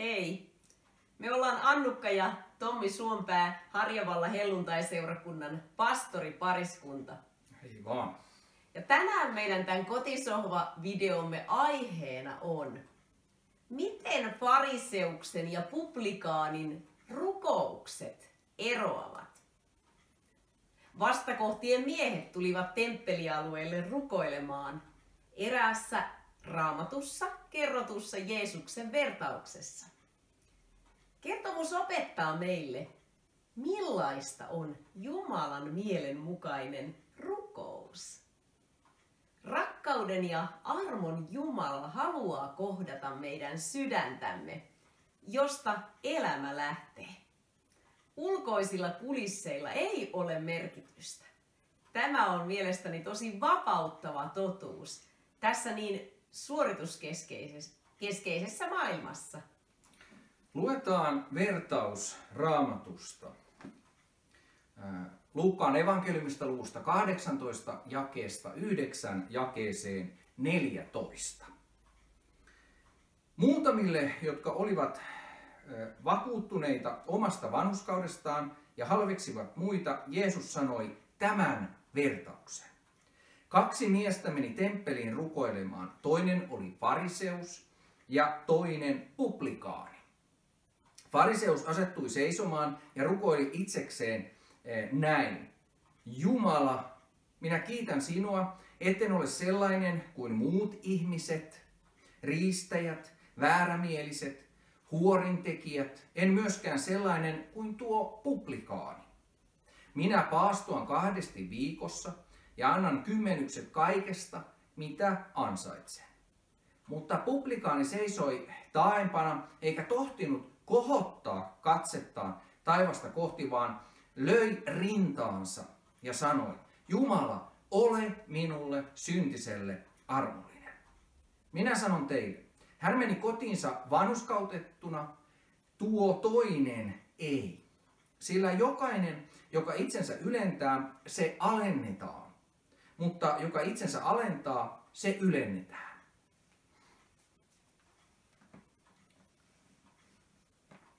Hei! Me ollaan Annukka ja Tommi Suompää Harjavalla helluntaiseurakunnan pastoripariskunta. Hei vaan. Ja tänään meidän tämän kotisohva-videomme aiheena on, miten fariseuksen ja publikaanin rukoukset eroavat. Vastakohtien miehet tulivat temppelialueelle rukoilemaan eräässä raamatussa kerrotussa Jeesuksen vertauksessa. Kertomus opettaa meille, millaista on Jumalan mielenmukainen rukous. Rakkauden ja armon Jumala haluaa kohdata meidän sydäntämme, josta elämä lähtee. Ulkoisilla kulisseilla ei ole merkitystä. Tämä on mielestäni tosi vapauttava totuus tässä niin suorituskeskeisessä maailmassa. Luetaan vertaus raamatusta. Luukkaan evankeliumista luvusta 18 jakeesta 9 jakeeseen 14. Muutamille, jotka olivat vakuuttuneita omasta vanhuskaudestaan ja halveksivat muita, Jeesus sanoi tämän vertauksen. Kaksi miestä meni temppeliin rukoilemaan. Toinen oli fariseus ja toinen publikaani. Fariseus asettui seisomaan ja rukoili itsekseen näin. Jumala, minä kiitän sinua, etten ole sellainen kuin muut ihmiset, riistäjät, väärämieliset, huorintekijät, en myöskään sellainen kuin tuo publikaani. Minä paastuan kahdesti viikossa ja annan kymmenykset kaikesta, mitä ansaitsen. Mutta publikaani seisoi taaempana eikä tohtinut kohottaa katsettaan taivasta kohti, vaan löi rintaansa ja sanoi, Jumala, ole minulle syntiselle armollinen. Minä sanon teille, hän meni kotiinsa vanhuskautettuna, tuo toinen ei. Sillä jokainen, joka itsensä ylentää, se alennetaan. Mutta joka itsensä alentaa, se ylennetään.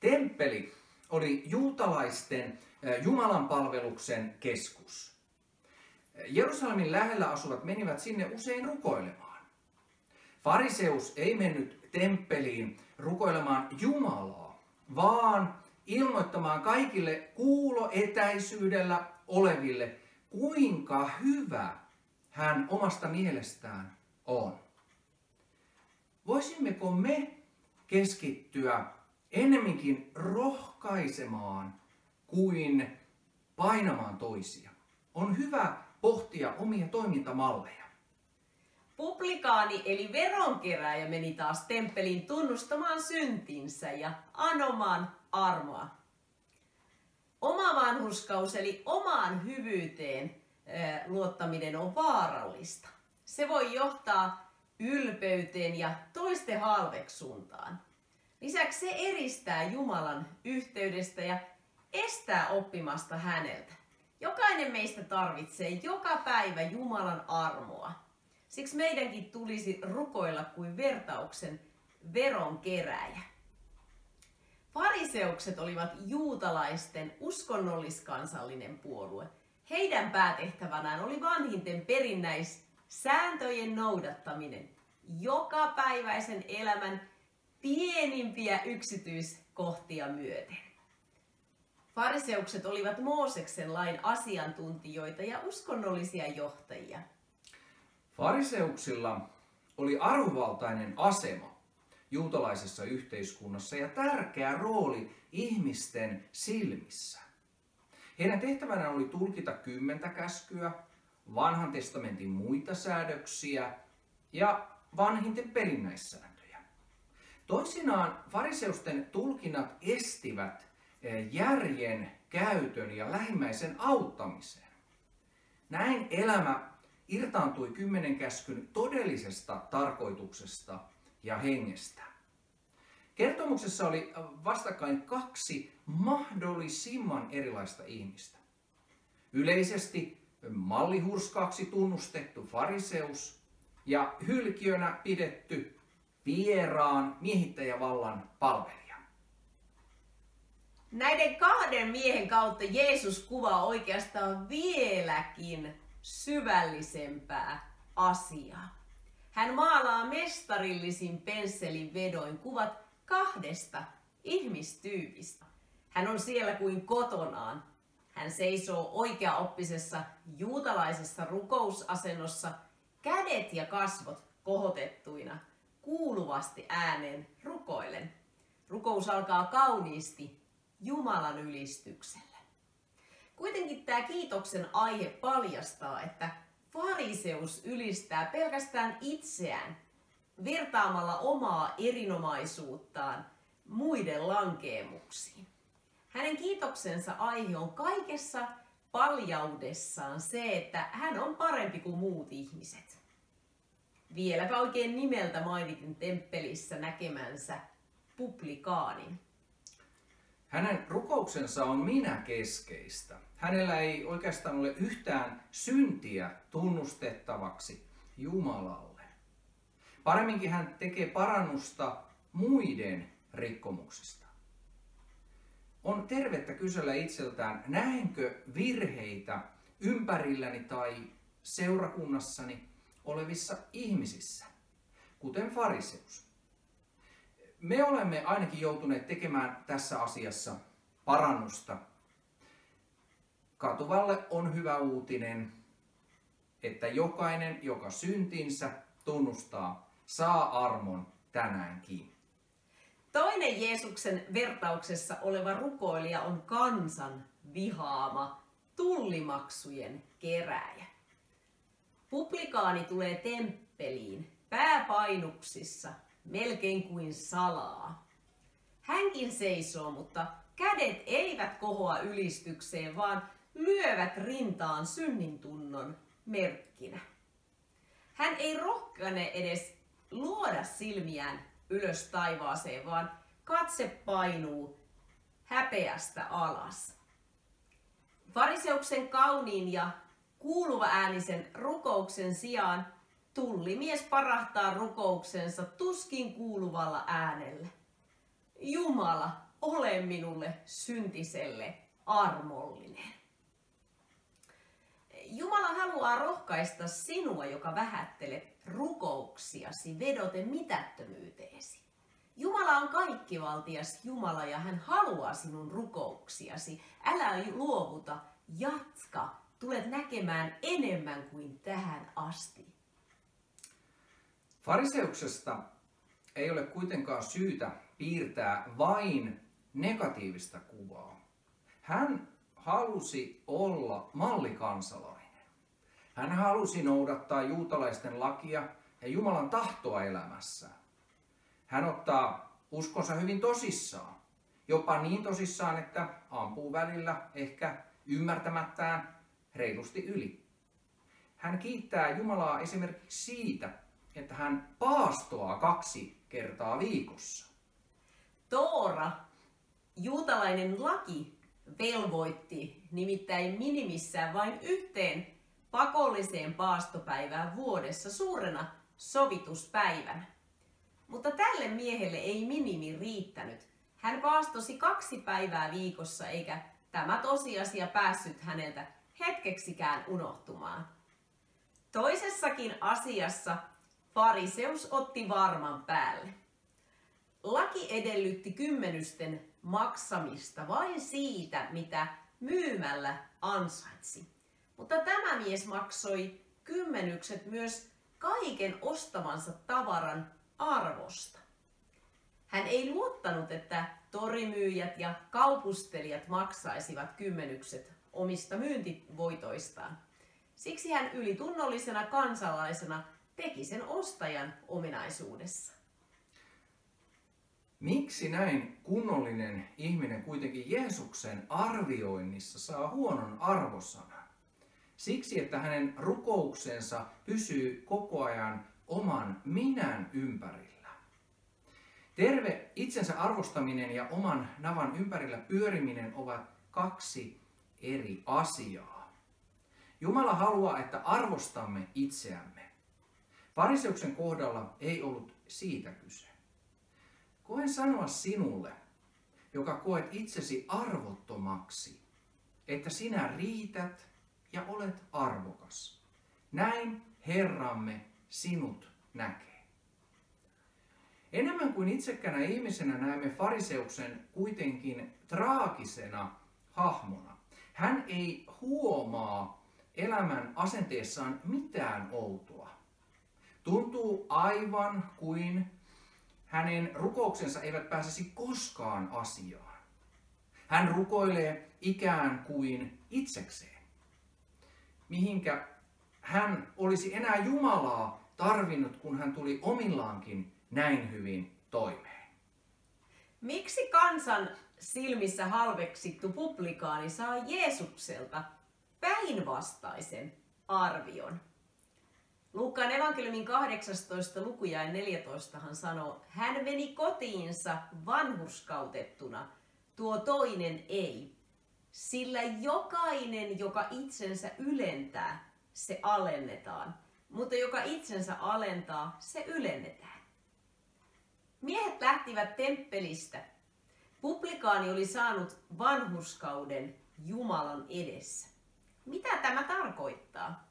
Temppeli oli juutalaisten Jumalan palveluksen keskus. Jerusalemin lähellä asuvat menivät sinne usein rukoilemaan. Fariseus ei mennyt temppeliin rukoilemaan Jumalaa, vaan ilmoittamaan kaikille kuuloetäisyydellä oleville, kuinka hyvä hän omasta mielestään on. Voisimmeko me keskittyä ennemminkin rohkaisemaan kuin painamaan toisia? On hyvä pohtia omia toimintamalleja. Publikaani eli veronkeräjä meni taas temppeliin tunnustamaan syntinsä ja anomaan armoa. Oma vanhuskaus eli omaan hyvyyteen luottaminen on vaarallista. Se voi johtaa ylpeyteen ja toisten halveksuntaan. Lisäksi se eristää Jumalan yhteydestä ja estää oppimasta häneltä. Jokainen meistä tarvitsee joka päivä Jumalan armoa. Siksi meidänkin tulisi rukoilla kuin vertauksen veronkeräjä. Fariseukset olivat juutalaisten uskonnolliskansallinen puolue. Heidän päätehtävänään oli vanhinten perinnäis sääntöjen noudattaminen joka päiväisen elämän pienimpiä yksityiskohtia myöten. Fariseukset olivat Mooseksen lain asiantuntijoita ja uskonnollisia johtajia. Fariseuksilla oli arvovaltainen asema juutalaisessa yhteiskunnassa ja tärkeä rooli ihmisten silmissä. Heidän tehtävänä oli tulkita kymmentä käskyä, vanhan testamentin muita säädöksiä ja vanhinten perinnäissääntöjä. Toisinaan fariseusten tulkinnat estivät järjen käytön ja lähimmäisen auttamisen. Näin elämä irtaantui kymmenen käskyn todellisesta tarkoituksesta ja hengestä. Kertomuksessa oli vastakkain kaksi mahdollisimman erilaista ihmistä. Yleisesti mallihurskaaksi tunnustettu fariseus ja hylkiönä pidetty vieraan miehittäjävallan palvelija. Näiden kahden miehen kautta Jeesus kuvaa oikeastaan vieläkin syvällisempää asiaa. Hän maalaa mestarillisin pensselin vedoin kuvat kahdesta ihmistyypistä. Hän on siellä kuin kotonaan. Hän seisoo oikeaoppisessa juutalaisessa rukousasennossa, kädet ja kasvot kohotettuina, kuuluvasti ääneen rukoilen. Rukous alkaa kauniisti Jumalan ylistyksellä. Kuitenkin tämä kiitoksen aihe paljastaa, että fariseus ylistää pelkästään itseään virtaamalla omaa erinomaisuuttaan muiden lankeemuksiin. Hänen kiitoksensa aihe on kaikessa paljaudessaan se, että hän on parempi kuin muut ihmiset. Vieläpä oikein nimeltä mainitin temppelissä näkemänsä publikaanin. Hänen rukouksensa on minä keskeistä. Hänellä ei oikeastaan ole yhtään syntiä tunnustettavaksi Jumalalle. Paremminkin hän tekee parannusta muiden rikkomuksista. On tervettä kysellä itseltään, näenkö virheitä ympärilläni tai seurakunnassani olevissa ihmisissä, kuten fariseus. Me olemme ainakin joutuneet tekemään tässä asiassa parannusta. Katuvalle on hyvä uutinen, että jokainen, joka syntinsä tunnustaa, saa armon tänäänkin. Toinen Jeesuksen vertauksessa oleva rukoilija on kansan vihaama tullimaksujen kerääjä. Publikaani tulee temppeliin pääpainuksissa melkein kuin salaa. Hänkin seisoo, mutta kädet eivät kohoa ylistykseen, vaan lyövät rintaan synnintunnon merkkinä. Hän ei rohkane edes luoda silmiään ylös taivaaseen, vaan katse painuu häpeästä alas. Fariseuksen kauniin ja kuuluva äänisen rukouksen sijaan tullimies parahtaa rukouksensa tuskin kuuluvalla äänellä. Jumala, ole minulle syntiselle armollinen. Jumala haluaa rohkaista sinua, joka vähättelet rukouksiasi vedoten mitättömyyteesi. Jumala on kaikkivaltias Jumala ja hän haluaa sinun rukouksiasi. Älä luovuta, jatka. Tulet näkemään enemmän kuin tähän asti. Fariseuksesta ei ole kuitenkaan syytä piirtää vain negatiivista kuvaa. Hän halusi olla mallikansalainen. Hän halusi noudattaa juutalaisten lakia ja Jumalan tahtoa elämässään. Hän ottaa uskonsa hyvin tosissaan, jopa niin tosissaan, että ampuu välillä ehkä ymmärtämättään reilusti yli. Hän kiittää Jumalaa esimerkiksi siitä, että hän paastoaa kaksi kertaa viikossa. Toora, juutalainen laki, velvoitti nimittäin minimissään vain yhteen pakolliseen paastopäivään vuodessa suurena sovituspäivänä. Mutta tälle miehelle ei minimi riittänyt. Hän paastosi kaksi päivää viikossa eikä tämä tosiasia päässyt häneltä hetkeksikään unohtumaan. Toisessakin asiassa fariseus otti varman päälle. Laki edellytti kymmenysten maksamista vain siitä, mitä myymällä ansaitsi. Mutta tämä mies maksoi kymmenykset myös kaiken ostamansa tavaran arvosta. Hän ei luottanut, että torimyyjät ja kaupustelijat maksaisivat kymmenykset omista myyntivoitoistaan. Siksi hän ylitunnollisena kansalaisena teki sen ostajan ominaisuudessa. Miksi näin kunnollinen ihminen kuitenkin Jeesuksen arvioinnissa saa huonon arvosanan? Siksi, että hänen rukouksensa pysyy koko ajan oman minän ympärillä. Terve itsensä arvostaminen ja oman navan ympärillä pyöriminen ovat kaksi eri asiaa. Jumala haluaa, että arvostamme itseämme. Fariseuksen kohdalla ei ollut siitä kyse. Koen sanoa sinulle, joka koet itsesi arvottomaksi, että sinä riität ja olet arvokas. Näin Herramme sinut näkee. Enemmän kuin itsekänä ihmisenä näemme fariseuksen kuitenkin traagisena hahmona. Hän ei huomaa elämän asenteessaan mitään outoa. Tuntuu aivan kuin hänen rukouksensa eivät pääsisi koskaan asiaan. Hän rukoilee ikään kuin itsekseen. Mihinkä hän olisi enää Jumalaa tarvinnut, kun hän tuli omillaankin näin hyvin toimeen. Miksi kansan silmissä halveksittu publikaani saa Jeesukselta päinvastaisen arvion? Luukkaan evankeliumin 18. luku ja 14 hän sanoo, hän meni kotiinsa vanhurskautettuna, tuo toinen ei. Sillä jokainen, joka itsensä ylentää, se alennetaan. Mutta joka itsensä alentaa, se ylennetään. Miehet lähtivät temppelistä. Publikaani oli saanut vanhurskauden Jumalan edessä. Mitä tämä tarkoittaa?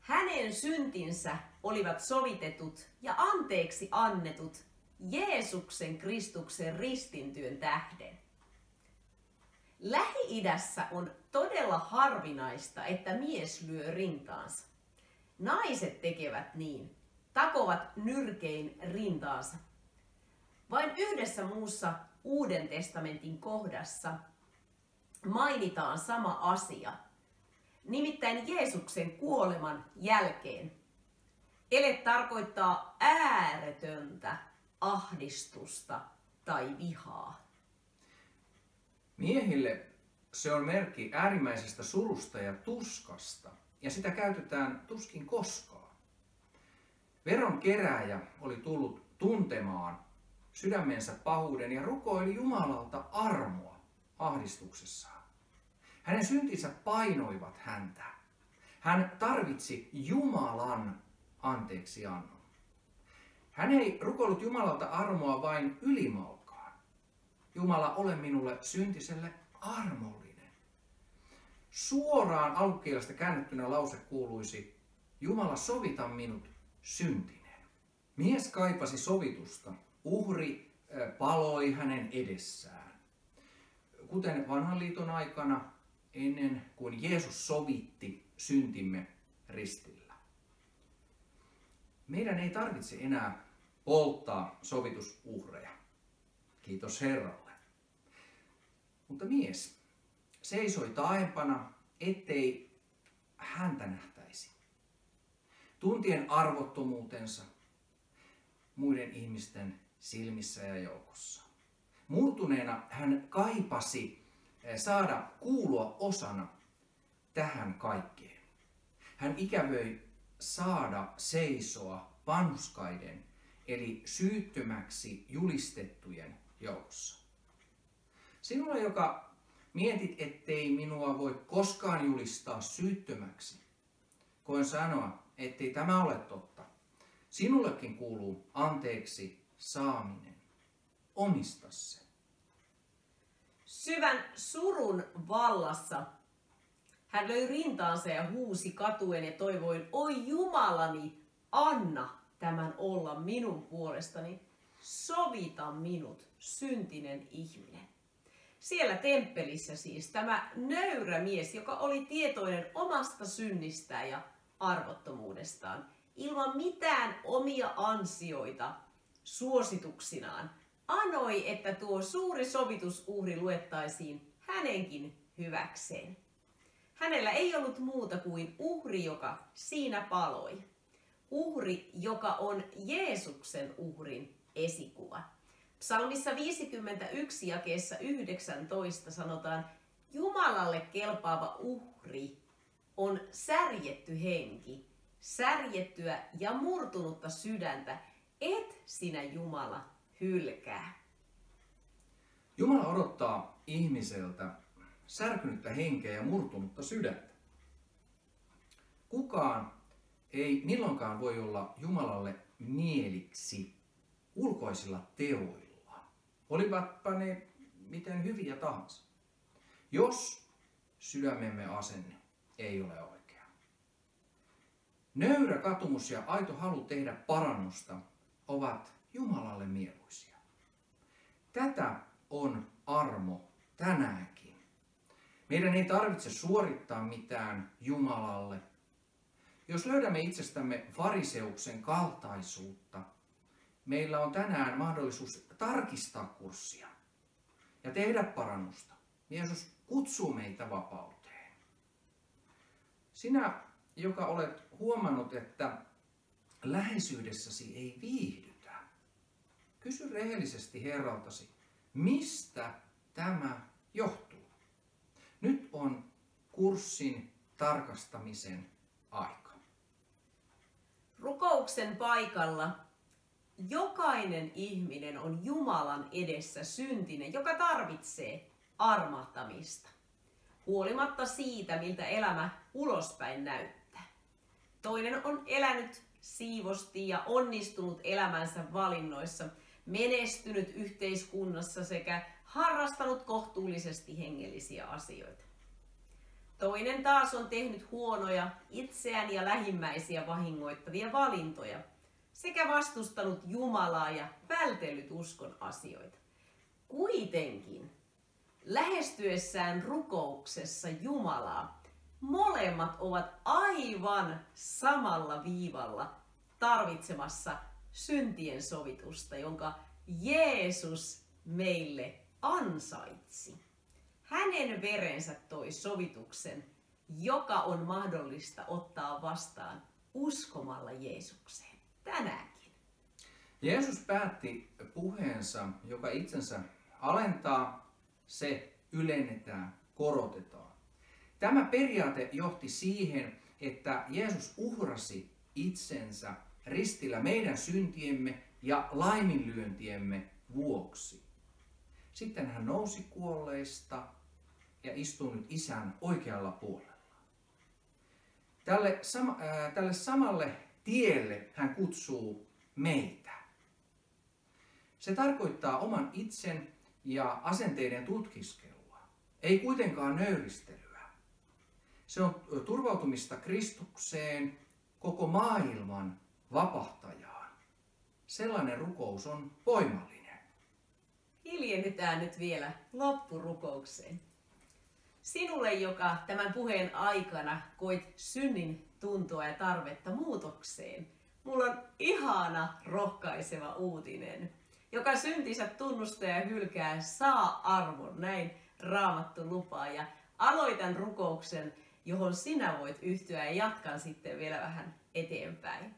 Hänen syntinsä olivat sovitetut ja anteeksi annetut Jeesuksen Kristuksen ristintyön tähden. Lähi-idässä on todella harvinaista, että mies lyö rintaansa. Naiset tekevät niin, takovat nyrkein rintaansa. Vain yhdessä muussa Uuden testamentin kohdassa mainitaan sama asia, nimittäin Jeesuksen kuoleman jälkeen. Ele tarkoittaa ääretöntä ahdistusta tai vihaa. Miehille se on merkki äärimmäisestä surusta ja tuskasta, ja sitä käytetään tuskin koskaan. Veron kerääjä oli tullut tuntemaan sydämensä pahuuden ja rukoili Jumalalta armoa ahdistuksessaan. Hänen syntinsä painoivat häntä. Hän tarvitsi Jumalan anteeksi annon. Hän ei rukoillut Jumalalta armoa vain ylimalkaan. Jumala, ole minulle syntiselle armollinen. Suoraan alkukielestä käännettynä lause kuuluisi, Jumala sovita minut syntinen. Mies kaipasi sovitusta. Uhri paloi hänen edessään. Kuten vanhan liiton aikana, ennen kuin Jeesus sovitti syntimme ristillä. Meidän ei tarvitse enää polttaa sovitusuhreja. Kiitos Herralle. Mutta mies seisoi taaempana, ettei häntä nähtäisi. Tuntien arvottomuutensa muiden ihmisten silmissä ja joukossa. Murtuneena hän kaipasi eh, saada kuulua osana tähän kaikkeen. Hän ikävöi saada seisoa vanhuskaiden eli syyttömäksi julistettujen joukossa. Sinulla, joka mietit, ettei minua voi koskaan julistaa syyttömäksi, koen sanoa, ettei tämä ole totta. Sinullekin kuuluu anteeksi saaminen. Omista se. Syvän surun vallassa hän löi rintaansa ja huusi katuen ja toivoin, oi Jumalani, anna tämän olla minun puolestani. Sovita minut, syntinen ihminen. Siellä temppelissä siis tämä nöyrä mies, joka oli tietoinen omasta synnistään ja arvottomuudestaan, ilman mitään omia ansioita suosituksinaan, anoi, että tuo suuri sovitusuhri luettaisiin hänenkin hyväkseen. Hänellä ei ollut muuta kuin uhri, joka siinä paloi. Uhri, joka on Jeesuksen uhrin esikuva. Psalmissa 51 jakeessa 19 sanotaan, Jumalalle kelpaava uhri on särjetty henki, särjettyä ja murtunutta sydäntä, et sinä Jumala hylkää. Jumala odottaa ihmiseltä särkynyttä henkeä ja murtunutta sydäntä. Kukaan ei milloinkaan voi olla Jumalalle mieliksi ulkoisilla teoilla olivatpa ne miten hyviä tahansa. Jos sydämemme asenne ei ole oikea. Nöyrä katumus ja aito halu tehdä parannusta ovat Jumalalle mieluisia. Tätä on armo tänäänkin. Meidän ei tarvitse suorittaa mitään Jumalalle. Jos löydämme itsestämme fariseuksen kaltaisuutta, meillä on tänään mahdollisuus tarkistaa kurssia ja tehdä parannusta. Jeesus kutsuu meitä vapauteen. Sinä, joka olet huomannut, että läheisyydessäsi ei viihdytä, kysy rehellisesti Herraltasi, mistä tämä johtuu. Nyt on kurssin tarkastamisen aika. Rukouksen paikalla jokainen ihminen on Jumalan edessä syntinen, joka tarvitsee armahtamista, huolimatta siitä, miltä elämä ulospäin näyttää. Toinen on elänyt siivosti ja onnistunut elämänsä valinnoissa, menestynyt yhteiskunnassa sekä harrastanut kohtuullisesti hengellisiä asioita. Toinen taas on tehnyt huonoja, itseään ja lähimmäisiä vahingoittavia valintoja sekä vastustanut Jumalaa ja vältellyt uskon asioita. Kuitenkin lähestyessään rukouksessa Jumalaa molemmat ovat aivan samalla viivalla tarvitsemassa syntien sovitusta, jonka Jeesus meille ansaitsi. Hänen verensä toi sovituksen, joka on mahdollista ottaa vastaan uskomalla Jeesukseen tänäänkin. Jeesus päätti puheensa, joka itsensä alentaa, se ylennetään, korotetaan. Tämä periaate johti siihen, että Jeesus uhrasi itsensä ristillä meidän syntiemme ja laiminlyöntiemme vuoksi. Sitten hän nousi kuolleista ja istuu nyt isän oikealla puolella. Tälle, sama, äh, tälle samalle tielle hän kutsuu meitä. Se tarkoittaa oman itsen ja asenteiden tutkiskelua, ei kuitenkaan nöyristelyä. Se on turvautumista Kristukseen, koko maailman vapahtajaan. Sellainen rukous on voimallinen. Hiljennytään nyt vielä loppurukoukseen. Sinulle, joka tämän puheen aikana koit synnin tuntua ja tarvetta muutokseen, mulla on ihana rohkaiseva uutinen. Joka syntinsä tunnustaa ja hylkää, saa arvon, näin raamattu lupaa. Ja aloitan rukouksen, johon sinä voit yhtyä ja jatkan sitten vielä vähän eteenpäin.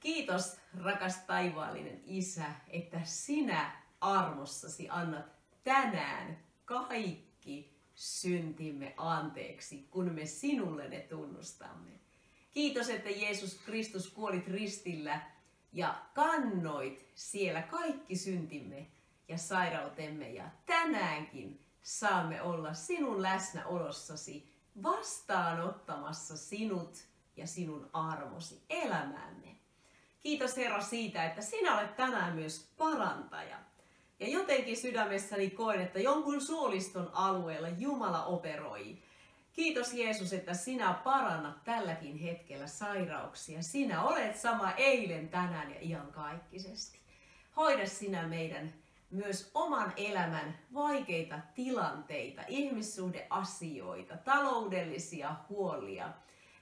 Kiitos rakas taivaallinen Isä, että sinä armossasi annat tänään kaikki syntimme anteeksi, kun me sinulle ne tunnustamme. Kiitos, että Jeesus Kristus kuolit ristillä ja kannoit siellä kaikki syntimme ja sairautemme ja tänäänkin saamme olla sinun läsnäolossasi vastaanottamassa sinut ja sinun armosi elämäämme. Kiitos Herra siitä, että sinä olet tänään myös parantaja. Ja jotenkin sydämessäni koen, että jonkun suoliston alueella Jumala operoi. Kiitos Jeesus, että sinä parannat tälläkin hetkellä sairauksia. Sinä olet sama eilen, tänään ja iankaikkisesti. Hoida sinä meidän myös oman elämän vaikeita tilanteita, ihmissuhdeasioita, taloudellisia huolia,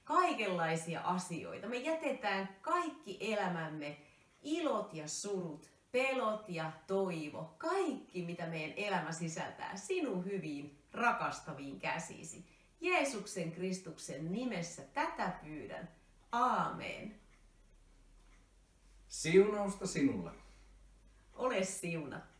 kaikenlaisia asioita. Me jätetään kaikki elämämme ilot ja surut, pelot ja toivo, kaikki mitä meidän elämä sisältää sinun hyviin rakastaviin käsisi. Jeesuksen Kristuksen nimessä tätä pyydän. Aamen. Siunausta sinulle. Ole siunattu.